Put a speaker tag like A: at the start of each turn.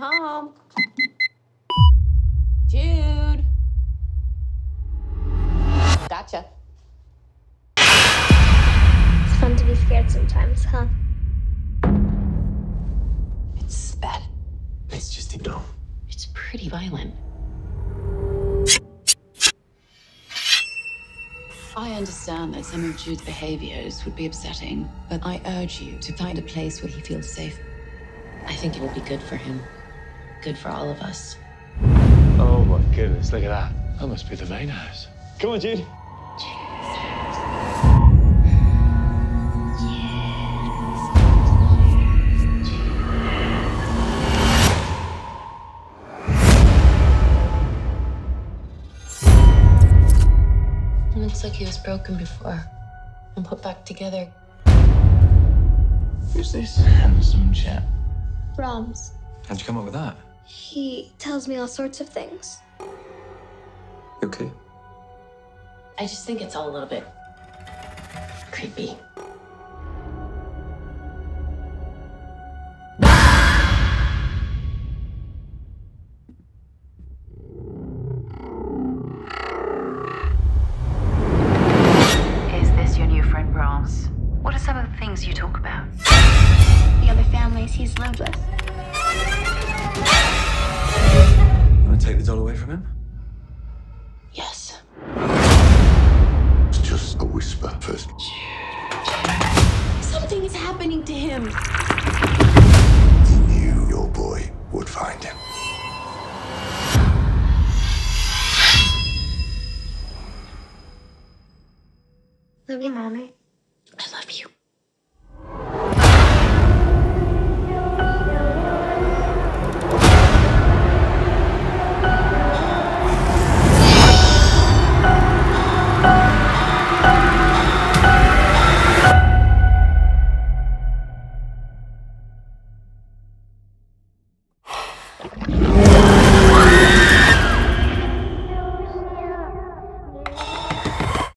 A: I'm home. Jude. Gotcha.
B: It's fun to be scared sometimes, huh?
A: It's bad.
C: It's just a dome.
A: It's pretty violent. I understand that some of Jude's behaviors would be upsetting, but I urge you to find a place where he feels safe. I think it would be good for him. Good for all of us.
C: Oh my goodness, look at that. That must be the main house. Come on, Jude.
A: It looks like he was broken before and put back together.
C: Who's this handsome chap?
B: Brahms.
C: How'd you come up with that?
B: He tells me all sorts of things.
C: Okay?
A: I just think it's all a little bit creepy.
D: Is this your new friend Brahms? What are some of the things you talk about?
B: The other families he's lived with.
C: Take the doll away from him?
A: Yes.
E: It's just a whisper first.
A: Something is happening to him.
E: He knew your boy would find him.
B: Love you, Mommy.
A: I love you.